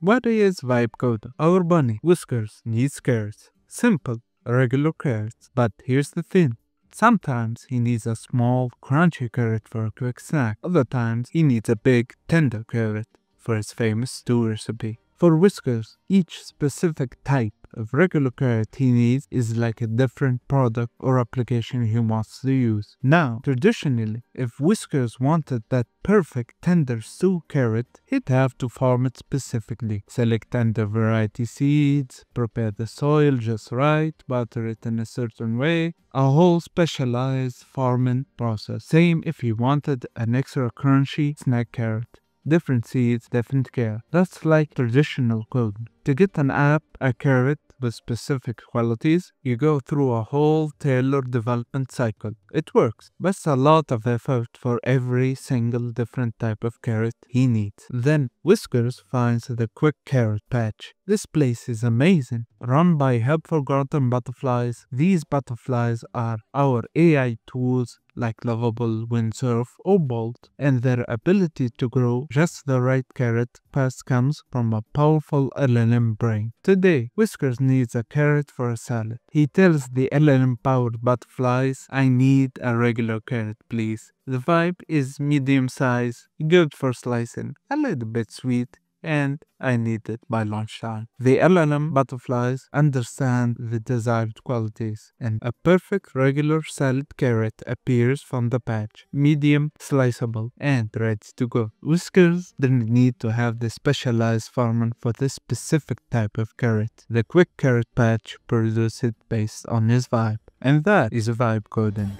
What is vibe coding? Our bunny, Whiskers, needs carrots. Simple, regular carrots. But here's the thing. Sometimes he needs a small, crunchy carrot for a quick snack. Other times he needs a big, tender carrot for his famous stew recipe. For Whiskers, each specific type of regular needs is like a different product or application he wants to use. Now, traditionally, if Whiskers wanted that perfect tender stew carrot, he'd have to farm it specifically. Select tender variety seeds, prepare the soil just right, water it in a certain way, a whole specialized farming process. Same if he wanted an extra crunchy snack carrot different seeds, different care. That's like traditional code. To get an app, a carrot with specific qualities, you go through a whole tailored development cycle. It works, but a lot of effort for every single different type of carrot he needs. Then Whiskers finds the Quick Carrot Patch. This place is amazing. Run by Help Forgotten Butterflies, these butterflies are our AI tools like Lovable, Windsurf, or Bolt, and their ability to grow just the right carrot patch comes from a powerful LLM brain. Today, Whiskers needs a carrot for a salad. He tells the LLM powered butterflies, I need a regular carrot, please. The vibe is medium size, good for slicing, a little bit sweet, and I need it by lunchtime. The LLM butterflies understand the desired qualities, and a perfect regular salad carrot appears from the patch, medium, sliceable, and ready to go. Whiskers didn't need to have the specialized farming for this specific type of carrot. The quick carrot patch produces it based on his vibe, and that is a vibe coding.